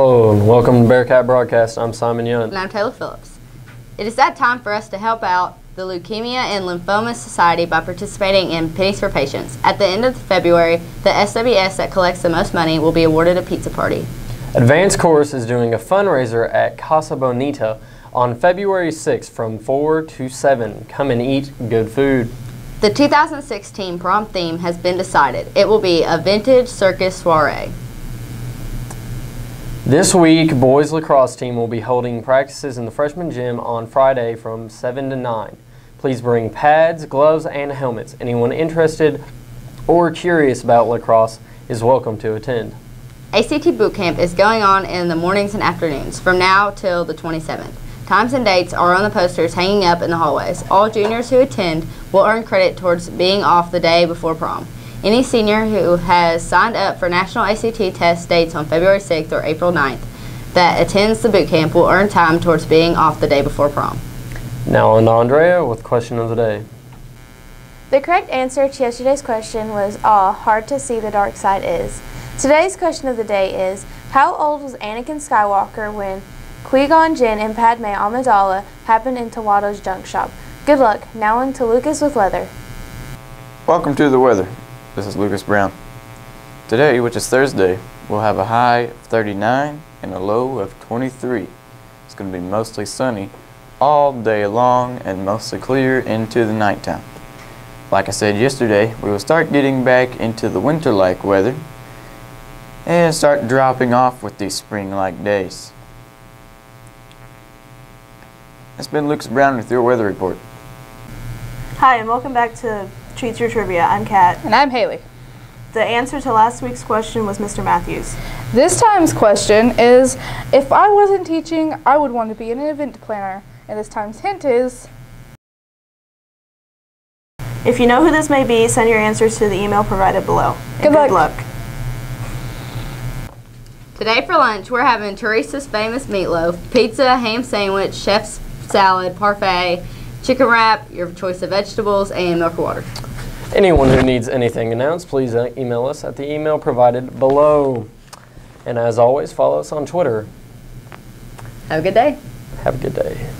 Hello and welcome to Bearcat Broadcast. I'm Simon Young. And I'm Taylor Phillips. It is that time for us to help out the Leukemia and Lymphoma Society by participating in Pennies for Patients. At the end of February, the SWS that collects the most money will be awarded a pizza party. Advanced Course is doing a fundraiser at Casa Bonita on February 6th from 4 to 7. Come and eat good food. The 2016 prom theme has been decided. It will be a vintage circus soiree. This week, boys lacrosse team will be holding practices in the freshman gym on Friday from 7 to 9. Please bring pads, gloves, and helmets. Anyone interested or curious about lacrosse is welcome to attend. ACT Boot Camp is going on in the mornings and afternoons from now till the 27th. Times and dates are on the posters hanging up in the hallways. All juniors who attend will earn credit towards being off the day before prom. Any senior who has signed up for national ACT test dates on February 6th or April 9th that attends the boot camp will earn time towards being off the day before prom. Now on to Andrea with question of the day. The correct answer to yesterday's question was Ah, hard to see the dark side is. Today's question of the day is How old was Anakin Skywalker when Qui-Gon Jinn and Padme Amidala happened into Watto's junk shop? Good luck. Now on to Lucas with weather. Welcome to the weather. This is Lucas Brown. Today, which is Thursday, we'll have a high of 39 and a low of 23. It's going to be mostly sunny all day long and mostly clear into the nighttime. Like I said yesterday, we will start getting back into the winter-like weather and start dropping off with these spring-like days. It's been Lucas Brown with your weather report. Hi, and welcome back to Treats Your Trivia. I'm Kat. And I'm Haley. The answer to last week's question was Mr. Matthews. This time's question is If I wasn't teaching, I would want to be an event planner. And this time's hint is If you know who this may be, send your answers to the email provided below. Good luck. luck. Today for lunch, we're having Teresa's famous meatloaf, pizza, ham sandwich, chef's salad, parfait, chicken wrap, your choice of vegetables, and milk or water. Anyone who needs anything announced, please uh, email us at the email provided below. And as always, follow us on Twitter. Have a good day. Have a good day.